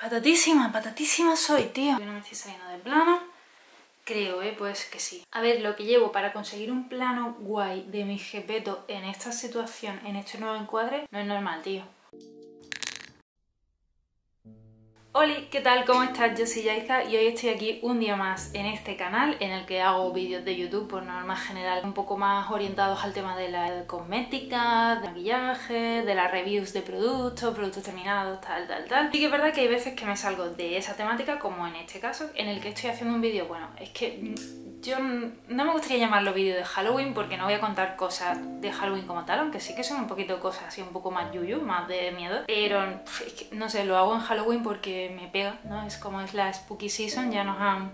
patatísima, patatísima soy, tío. Yo no me estoy saliendo de plano. Creo, ¿eh? Pues que sí. A ver, lo que llevo para conseguir un plano guay de mi jepeto en esta situación, en este nuevo encuadre, no es normal, tío. Hola, ¿qué tal? ¿Cómo estás? Yo soy Yaiza y hoy estoy aquí un día más en este canal en el que hago vídeos de YouTube por norma general un poco más orientados al tema de la cosmética, de maquillaje, de las reviews de productos, productos terminados, tal, tal, tal. Y que es verdad que hay veces que me salgo de esa temática como en este caso en el que estoy haciendo un vídeo, bueno, es que yo no me gustaría llamarlo vídeo de Halloween porque no voy a contar cosas de Halloween como tal, aunque sí que son un poquito cosas así un poco más yuyu, más de miedo. Pero no sé, lo hago en Halloween porque me pega, ¿no? Es como es la spooky season, ya nos han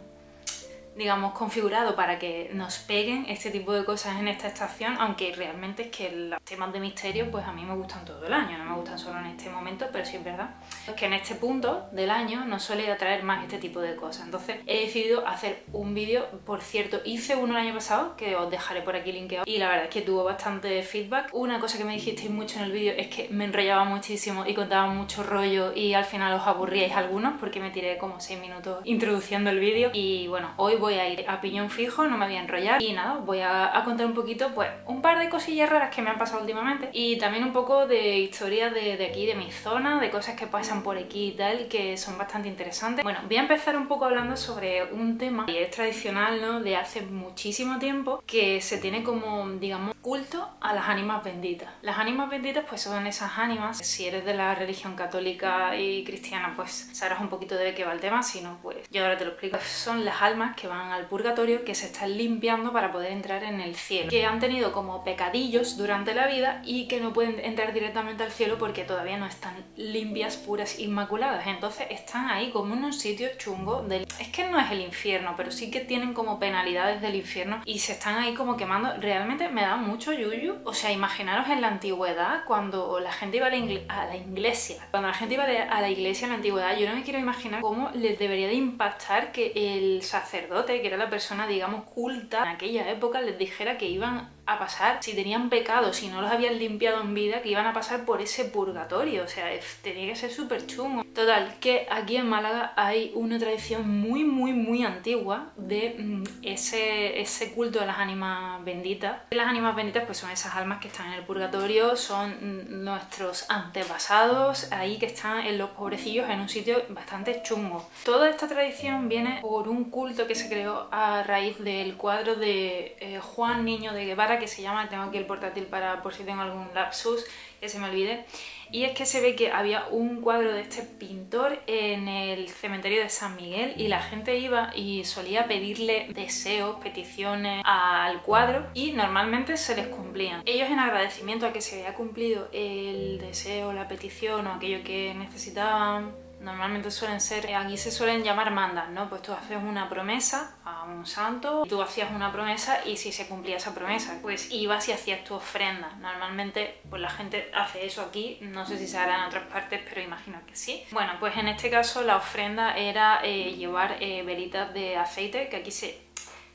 digamos, configurado para que nos peguen este tipo de cosas en esta estación, aunque realmente es que los temas de misterio pues a mí me gustan todo el año, no me gustan solo en este momento, pero sí es verdad que en este punto del año nos suele atraer más este tipo de cosas. Entonces he decidido hacer un vídeo, por cierto, hice uno el año pasado, que os dejaré por aquí linkeado, y la verdad es que tuvo bastante feedback. Una cosa que me dijisteis mucho en el vídeo es que me enrollaba muchísimo y contaba mucho rollo y al final os aburríais algunos porque me tiré como 6 minutos introduciendo el vídeo y bueno, hoy voy a ir a piñón fijo, no me voy a enrollar y nada, voy a, contar un poquito pues un par de cosillas raras que me han pasado últimamente y también un poco de historia de, de aquí, de mi zona, de cosas que pasan por aquí y tal, que son bastante interesantes. Bueno, voy a empezar un poco hablando sobre un tema que es tradicional, ¿no? De hace muchísimo tiempo, que se tiene como, digamos, culto a las ánimas benditas. Las ánimas benditas pues son esas ánimas, si eres de la religión católica y cristiana pues sabrás un poquito de qué va el tema, si no pues yo ahora te lo explico. Son las almas que van al purgatorio que se están limpiando para poder entrar en el cielo, que han tenido como pecadillos durante la vida y que no pueden entrar directamente al cielo porque todavía no están limpias, puras, inmaculadas. Entonces están ahí como en un sitio chungo del... Es que no es el infierno, pero sí que tienen como penalidades del infierno y se están ahí como quemando. Realmente me da mucho yuyu. O sea, imaginaros en la antigüedad cuando la gente iba a la, a la iglesia. Cuando la gente iba a la iglesia en la antigüedad, yo no me quiero imaginar cómo les debería de impactar que el sacerdote, que era la persona, digamos, culta en aquella época les dijera que iban a pasar, si tenían pecados, si no los habían limpiado en vida, que iban a pasar por ese purgatorio. O sea, tenía que ser súper chungo. Total, que aquí en Málaga hay una tradición muy, muy, muy antigua de mm, ese, ese culto de las ánimas benditas. Las ánimas benditas pues son esas almas que están en el purgatorio, son mm, nuestros antepasados ahí que están en los pobrecillos en un sitio bastante chungo. Toda esta tradición viene por un culto que se creó a raíz del cuadro de eh, Juan Niño de Guevara que se llama, tengo aquí el portátil para por si tengo algún lapsus que se me olvide, y es que se ve que había un cuadro de este pintor en el cementerio de San Miguel y la gente iba y solía pedirle deseos, peticiones al cuadro y normalmente se les cumplían. Ellos en agradecimiento a que se había cumplido el deseo, la petición o aquello que necesitaban Normalmente suelen ser, eh, aquí se suelen llamar mandas, ¿no? Pues tú haces una promesa a un santo, tú hacías una promesa y si se cumplía esa promesa, pues ibas y hacías tu ofrenda. Normalmente, pues la gente hace eso aquí, no sé si se hará en otras partes, pero imagino que sí. Bueno, pues en este caso la ofrenda era eh, llevar eh, velitas de aceite, que aquí se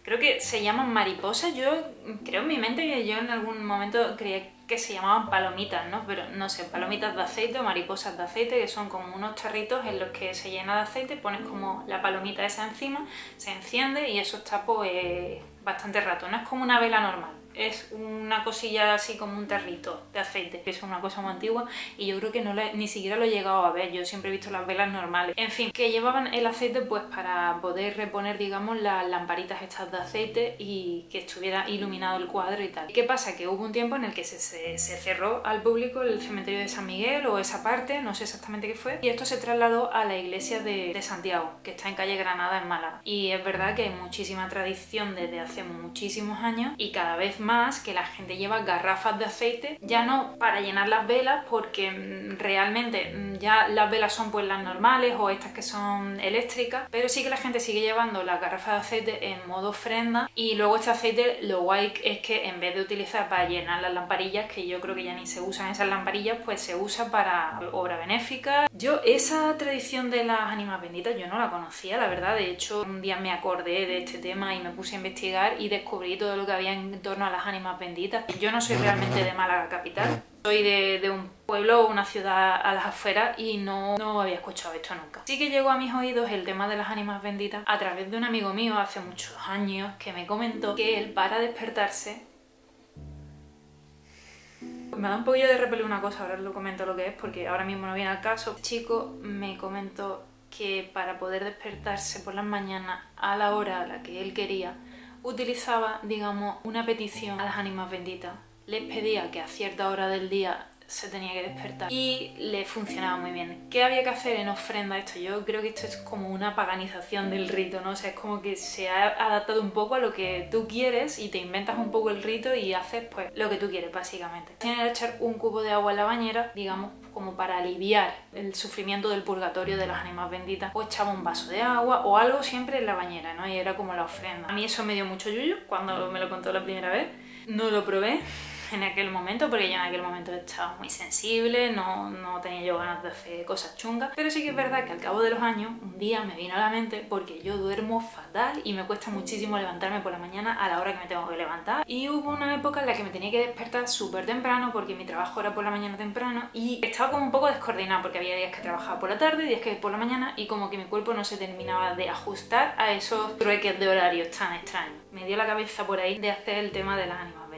creo que se llaman mariposas. Yo creo en mi mente que yo en algún momento creía que se llamaban palomitas, ¿no? Pero no sé, palomitas de aceite o mariposas de aceite, que son como unos charritos en los que se llena de aceite, pones como la palomita esa encima, se enciende y eso está pues bastante rato. No es como una vela normal es una cosilla así como un tarrito de aceite, que es una cosa muy antigua y yo creo que no ni siquiera lo he llegado a ver, yo siempre he visto las velas normales. En fin, que llevaban el aceite pues para poder reponer, digamos, las lamparitas estas de aceite y que estuviera iluminado el cuadro y tal. ¿Qué pasa? Que hubo un tiempo en el que se, se, cerró al público el cementerio de San Miguel o esa parte, no sé exactamente qué fue, y esto se trasladó a la iglesia de, de Santiago, que está en calle Granada, en Málaga. Y es verdad que hay muchísima tradición desde hace muchísimos años y cada vez más que la gente lleva garrafas de aceite, ya no para llenar las velas, porque mm, realmente mm, ya las velas son pues las normales o estas que son eléctricas, pero sí que la gente sigue llevando las garrafas de aceite en modo ofrenda y luego este aceite lo guay es que en vez de utilizar para llenar las lamparillas, que yo creo que ya ni se usan esas lamparillas, pues se usa para obra benéfica. Yo esa tradición de las ánimas benditas yo no la conocía, la verdad, de hecho un día me acordé de este tema y me puse a investigar y descubrí todo lo que había en torno a las ánimas benditas. Yo no soy realmente de Málaga capital, Soy de, un pueblo o una ciudad a las afueras y no, no había escuchado esto nunca. Sí que llegó a mis oídos el tema de las ánimas benditas a través de un amigo mío hace muchos años que me comentó que él para despertarse me da un poquillo de repelir una cosa, ahora lo comento lo que es porque ahora mismo no viene al caso. El chico me comentó que para poder despertarse por las mañanas a la hora a la que él quería, utilizaba, digamos, una petición a las ánimas benditas. Les pedía que a cierta hora del día se tenía que despertar y le funcionaba muy bien. ¿Qué había que hacer en ofrenda esto? Yo creo que esto es como una paganización del rito, ¿no? O sea, es como que se ha adaptado un poco a lo que tú quieres y te inventas un poco el rito y haces pues lo que tú quieres básicamente. Tienes que echar un cubo de agua en la bañera, digamos, como para aliviar el sufrimiento del purgatorio de las ánimas benditas, o echaba un vaso de agua o algo siempre en la bañera, ¿no? Y era como la ofrenda. A mí eso me dio mucho yuyu cuando me lo contó la primera vez. No lo probé, en aquel momento, porque yo en aquel momento estaba muy sensible, no, no tenía yo ganas de hacer cosas chungas, pero sí que es verdad que al cabo de los años, un día me vino a la mente porque yo duermo fatal y me cuesta muchísimo levantarme por la mañana a la hora que me tengo que levantar. Y hubo una época en la que me tenía que despertar súper temprano porque mi trabajo era por la mañana temprano y estaba como un poco descoordinada porque había días que trabajaba por la tarde, días que por la mañana y como que mi cuerpo no se terminaba de ajustar a esos trueques de horarios tan extraños. Me dio la cabeza por ahí de hacer el tema de las ánimas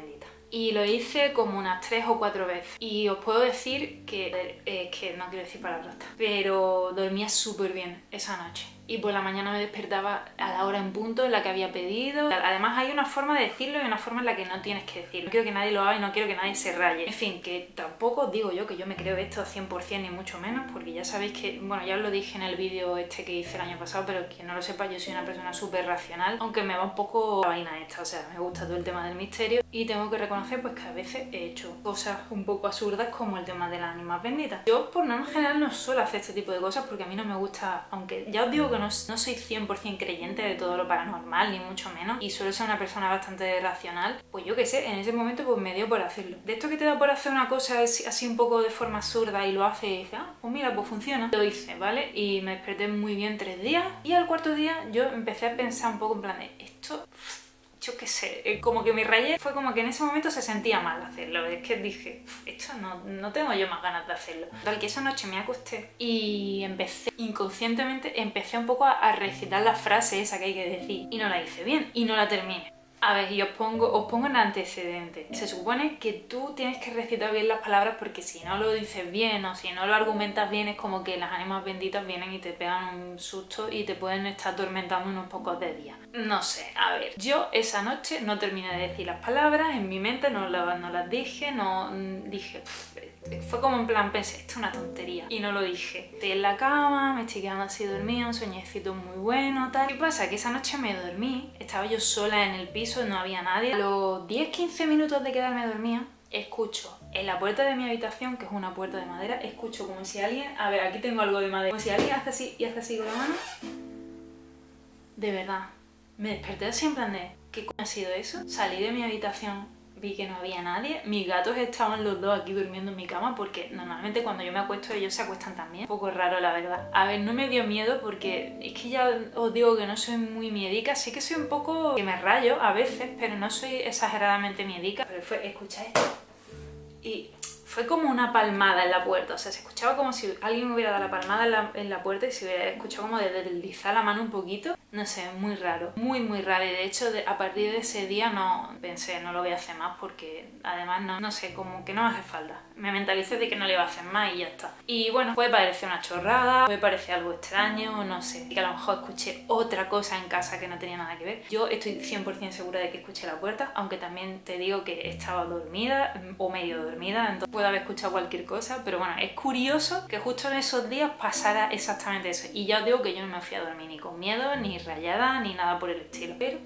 y lo hice como unas tres o cuatro veces. Y os puedo decir que, eh, que no quiero decir palabras, pero dormía súper bien esa noche y por la mañana me despertaba a la hora en punto en la que había pedido. Además hay una forma de decirlo y una forma en la que no tienes que decirlo. No quiero que nadie lo haga y no quiero que nadie se raye. En fin, que tampoco digo yo que yo me creo esto 100% ni mucho menos, porque ya sabéis que, bueno, ya os lo dije en el vídeo este que hice el año pasado, pero quien no lo sepa, yo soy una persona súper racional, aunque me va un poco la vaina esta, o sea, me gusta todo el tema del misterio y tengo que reconocer pues que a veces he hecho cosas un poco absurdas como el tema de las ánimas benditas. Yo por norma general no suelo hacer este tipo de cosas porque a mí no me gusta, aunque ya os digo que no, soy 100% creyente de todo lo paranormal, ni mucho menos, y suelo ser una persona bastante racional, pues yo qué sé, en ese momento pues me dio por hacerlo. De esto que te da por hacer una cosa así un poco de forma absurda y lo hace y dice, ah, pues mira, pues funciona. Lo hice, ¿vale? Y me desperté muy bien tres días y al cuarto día yo empecé a pensar un poco en plan de, esto yo qué sé, eh, como que mi rayé fue como que en ese momento se sentía mal hacerlo. Es que dije, esto no, no tengo yo más ganas de hacerlo. Tal que esa noche me acosté y empecé, inconscientemente, empecé un poco a, recitar la frase esa que hay que decir. Y no la hice bien y no la terminé. A ver, y os pongo, os pongo en antecedente. Se supone que tú tienes que recitar bien las palabras porque si no lo dices bien o si no lo argumentas bien es como que las ánimas benditas vienen y te pegan un susto y te pueden estar atormentando unos pocos de días. No sé, a ver, yo esa noche no terminé de decir las palabras, en mi mente no, no las dije, no dije, fue como en plan, pensé, esto es una tontería. Y no lo dije. Estoy en la cama, me estoy quedando así dormida, un sueñecito muy bueno, tal. ¿Qué pasa? Que esa noche me dormí, estaba yo sola en el piso, no había nadie. A los 10-15 minutos de quedarme dormida, escucho en la puerta de mi habitación, que es una puerta de madera, escucho como si alguien... A ver, aquí tengo algo de madera. Como si alguien hace así y hace así con la mano. De verdad. Me desperté así en plan de... ¿Qué ha sido eso? Salí de mi habitación vi que no había nadie. Mis gatos estaban los dos aquí durmiendo en mi cama porque normalmente cuando yo me acuesto ellos se acuestan también. Un poco raro la verdad. A ver, no me dio miedo porque es que ya os digo que no soy muy miedica. Sí que soy un poco... que me rayo a veces, pero no soy exageradamente miedica. Pero fue, escucha esto. Y fue como una palmada en la puerta, o sea, se escuchaba como si alguien hubiera dado la palmada en la, puerta y se hubiera escuchado como de deslizar la mano un poquito. No sé, muy raro, muy muy raro y de hecho a partir de ese día no pensé, no lo voy a hacer más porque además no, no sé, como que no me hace falta. Me mentalicé de que no le iba a hacer más y ya está. Y bueno, puede parecer una chorrada, puede parecer algo extraño, no sé, y que a lo mejor escuché otra cosa en casa que no tenía nada que ver. Yo estoy 100% segura de que escuché la puerta, aunque también te digo que estaba dormida o medio dormida, entonces puede haber escuchado cualquier cosa, pero bueno, es curioso que justo en esos días pasara exactamente eso. Y ya os digo que yo no me fui a dormir ni con miedo, ni rayada, ni nada por el estilo. Pero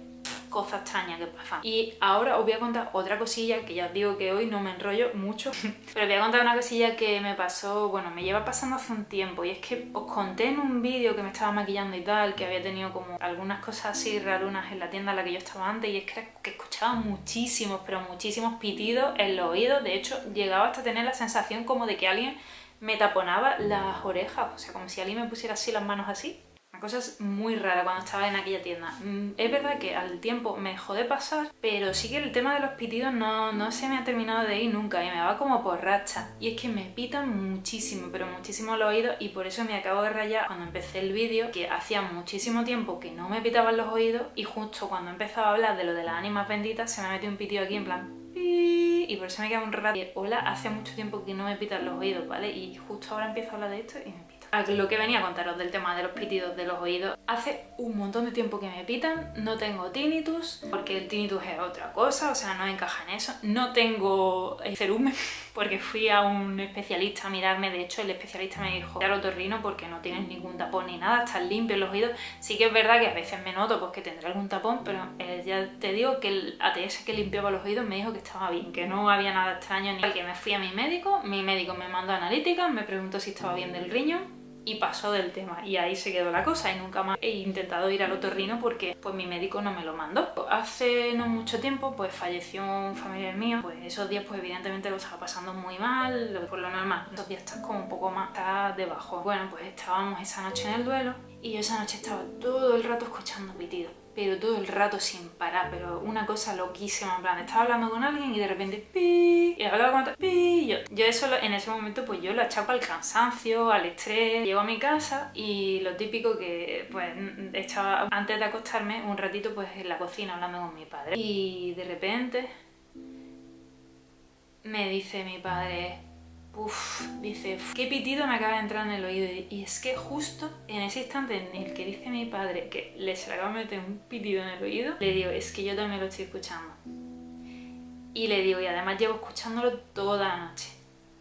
cosas extrañas que pasan. Y ahora os voy a contar otra cosilla que ya os digo que hoy no me enrollo mucho, pero voy a contar una cosilla que me pasó, bueno, me lleva pasando hace un tiempo y es que os conté en un vídeo que me estaba maquillando y tal, que había tenido como algunas cosas así rarunas en la tienda en la que yo estaba antes y es que, que escuchaba muchísimos, pero muchísimos pitidos en los oídos, de hecho llegaba hasta tener la sensación como de que alguien me taponaba las orejas, o sea, como si alguien me pusiera así las manos así Una cosa muy rara cuando estaba en aquella tienda. Mm, es verdad que al tiempo me dejó de pasar, pero sí que el tema de los pitidos no, no se me ha terminado de ir nunca y me va como por racha. Y es que me pitan muchísimo, pero muchísimo los oídos y por eso me acabo de rayar cuando empecé el vídeo, que hacía muchísimo tiempo que no me pitaban los oídos y justo cuando empezaba a hablar de lo de las ánimas benditas se me metió un pitido aquí en plan y por eso me queda un rato. Hola, hace mucho tiempo que no me pitan los oídos, ¿vale? Y justo ahora empiezo a hablar de esto y me lo que venía a contaros del tema de los pitidos de los oídos. Hace un montón de tiempo que me pitan, no tengo tinnitus, porque el tinnitus es otra cosa, o sea, no encaja en eso. No tengo cerumen, porque fui a un especialista a mirarme, de hecho el especialista me dijo, ya otorrino porque no tienes ningún tapón ni nada, están limpios los oídos. Sí que es verdad que a veces me noto pues, que tendré algún tapón, pero eh, ya te digo que el ATS que limpiaba los oídos me dijo que estaba bien, que no había nada extraño ni que me fui a mi médico, mi médico me mandó analíticas, me preguntó si estaba bien del riñón y pasó del tema y ahí se quedó la cosa y nunca más he intentado ir al otorrino porque pues mi médico no me lo mandó. Hace no mucho tiempo pues falleció un familiar mío, pues esos días pues evidentemente lo estaba pasando muy mal, por lo normal, esos días estás como un poco más debajo. Bueno pues estábamos esa noche en el duelo y yo esa noche estaba todo el rato escuchando pitidos pero todo el rato sin parar, pero una cosa loquísima, en plan, estaba hablando con alguien y de repente pi, y hablaba con otro, pi, yo, yo eso en ese momento pues yo lo achaco al cansancio, al estrés, llego a mi casa y lo típico que pues estaba antes de acostarme un ratito pues en la cocina hablando con mi padre. Y de repente me dice mi padre Uf, dice, qué pitido me acaba de entrar en el oído. Y es que justo en ese instante en el que dice mi padre que le se le acaba de meter un pitido en el oído, le digo, es que yo también lo estoy escuchando. Y le digo, y además llevo escuchándolo toda la noche.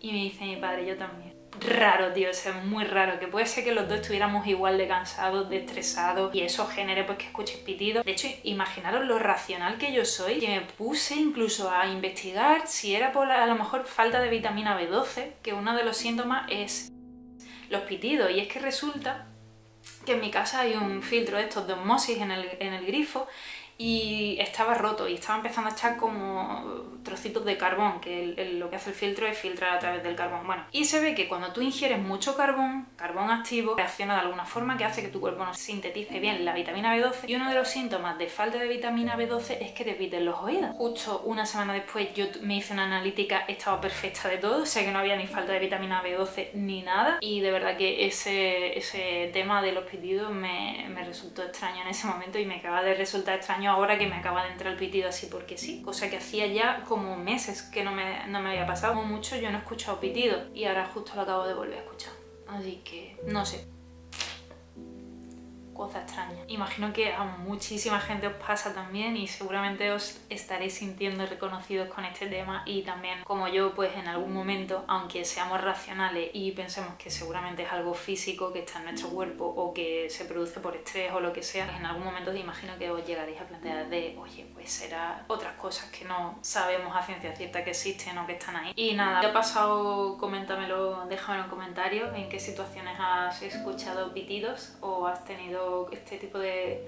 Y me dice mi padre, yo también raro, tío, es muy raro, que puede ser que los dos estuviéramos igual de cansados, de estresados y eso genere pues que escuches pitidos. De hecho, imaginaros lo racional que yo soy, que me puse incluso a investigar si era por a lo mejor falta de vitamina B12, que uno de los síntomas es los pitidos y es que resulta que en mi casa hay un filtro de estos de osmosis en el, en el grifo y estaba roto y estaba empezando a echar como trocitos de carbón, que lo que hace el filtro es filtrar a través del carbón. Bueno, y se ve que cuando tú ingieres mucho carbón, carbón activo, reacciona de alguna forma que hace que tu cuerpo no sintetice bien la vitamina B12 y uno de los síntomas de falta de vitamina B12 es que te piten los oídos. Justo una semana después yo me hice una analítica, estaba perfecta de todo, sé que no había ni falta de vitamina B12 ni nada y de verdad que ese, ese tema de los pitidos me, me resultó extraño en ese momento y me acaba de resultar extraño ahora que me acaba de entrar el pitido así porque sí, cosa que hacía ya como meses que no me, no me había pasado. Como mucho yo no he escuchado pitido y ahora justo lo acabo de volver a escuchar. Así que no sé, cosa extraña. Imagino que a muchísima gente os pasa también y seguramente os estaréis sintiendo reconocidos con este tema y también como yo pues en algún momento, aunque seamos racionales y pensemos que seguramente es algo físico que está en nuestro cuerpo o que se produce por estrés o lo que sea, en algún momento imagino que os llegaréis a plantear de oye pues será otras cosas que no sabemos a ciencia cierta que existen o que están ahí. Y nada, ¿qué ha pasado? Coméntamelo, déjamelo en comentarios en qué situaciones has escuchado pitidos o has tenido este tipo de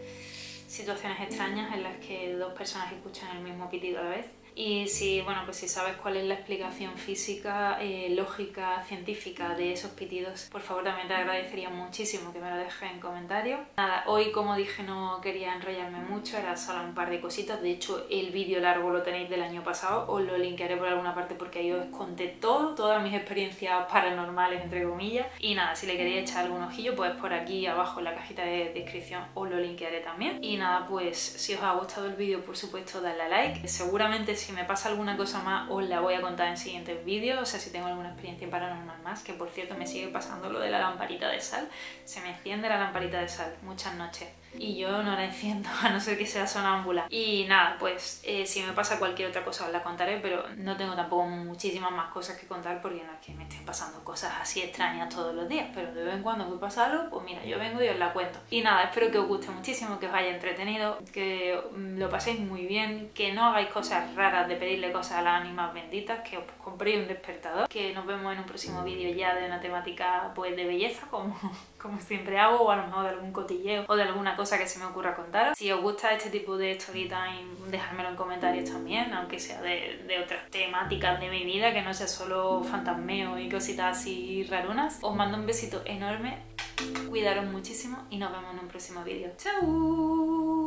situaciones extrañas en las que dos personas escuchan el mismo pitido a la vez. Y si, bueno, pues si sabes cuál es la explicación física, eh, lógica, científica de esos pitidos, por favor también te agradecería muchísimo que me lo dejes en comentarios. Nada, hoy como dije no quería enrollarme mucho, era solo un par de cositas. De hecho, el vídeo largo lo tenéis del año pasado, os lo linkearé por alguna parte porque ahí os conté todo, todas mis experiencias paranormales, entre comillas. Y nada, si le queréis echar algún ojillo, pues por aquí abajo en la cajita de descripción os lo linkearé también. Y nada, pues si os ha gustado el vídeo, por supuesto, dadle a like. Seguramente si si me pasa alguna cosa más os la voy a contar en siguientes vídeos, o sea, si tengo alguna experiencia paranormal más, que por cierto me sigue pasando lo de la lamparita de sal, se me enciende la lamparita de sal muchas noches y yo no la enciendo a no ser que sea sonámbula. Y nada, pues eh, si me pasa cualquier otra cosa os la contaré, pero no tengo tampoco muchísimas más cosas que contar porque no es que me estén pasando cosas así extrañas todos los días, pero de vez en cuando me pasa algo, pues mira, yo vengo y os la cuento. Y nada, espero que os guste muchísimo, que os haya entretenido, que mm, lo paséis muy bien, que no hagáis cosas raras de pedirle cosas a las ánimas benditas, que os compréis un despertador, que nos vemos en un próximo vídeo ya de una temática pues de belleza, como, como siempre hago, o a lo mejor de algún cotilleo o de alguna cosa que se me ocurra contaros. Si os gusta este tipo de story time, dejármelo en comentarios también, aunque sea de, de otras temáticas de mi vida, que no sea solo fantasmeo y cositas así rarunas. Os mando un besito enorme Cuidaros muchísimo y nos vemos en un próximo vídeo. ¡Chao!